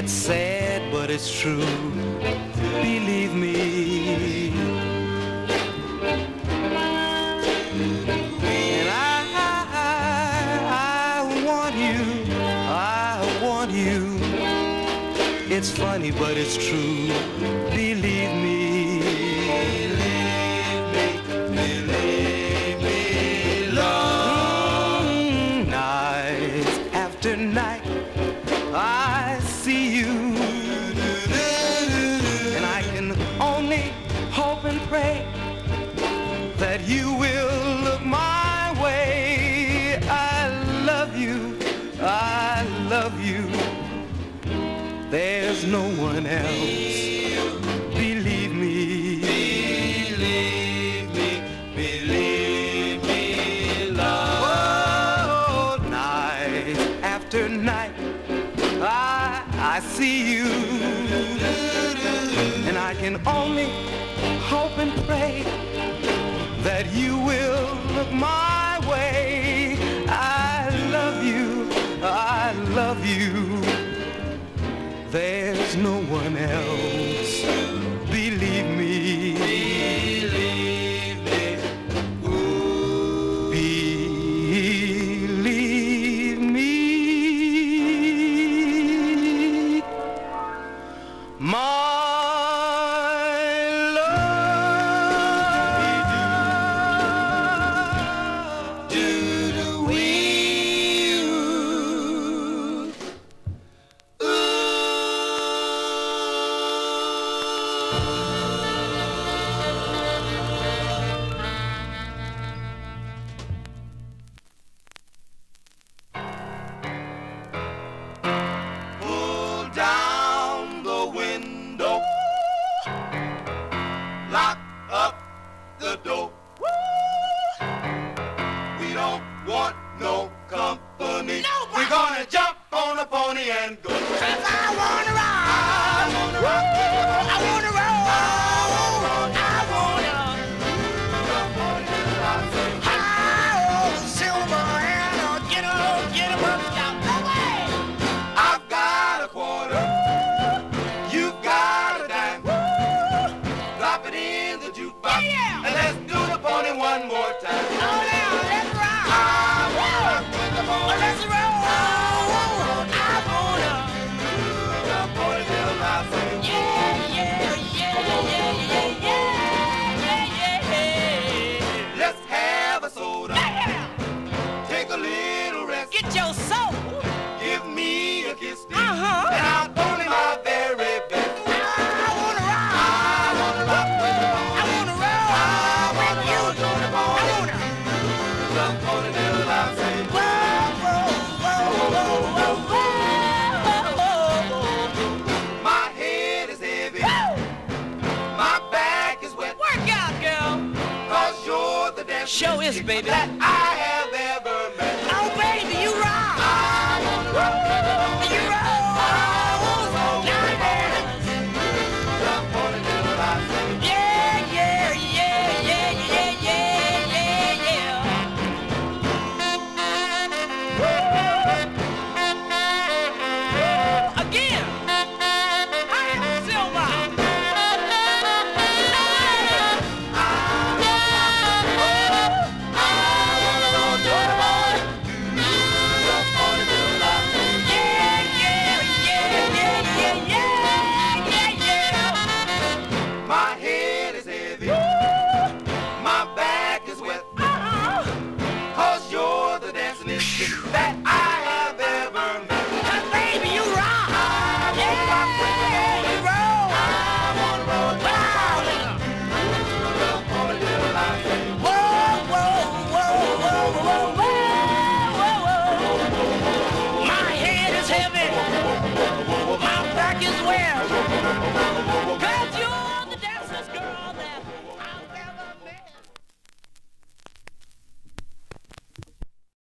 It's sad, but it's true. Believe me. And I, I, want you. I want you. It's funny, but it's true. Believe me. Hope and pray that you will look my way. I love you. I love you. There's no one else. Believe me. Believe me. Believe me, love. Oh, night after night, I, I see you. And I can only hope and pray that you will look my way. I love you. I love you. There's no one else. Believe me. Believe me. Believe me. My down the window. Lock up the door. We don't want no company. We're gonna jump on a pony and go. I wanna rock. I wanna rock. I wanna rock. One more time. Oh, now, let's rock. I wanna rock with the pony. Oh, let's roll. I wanna do this, baby.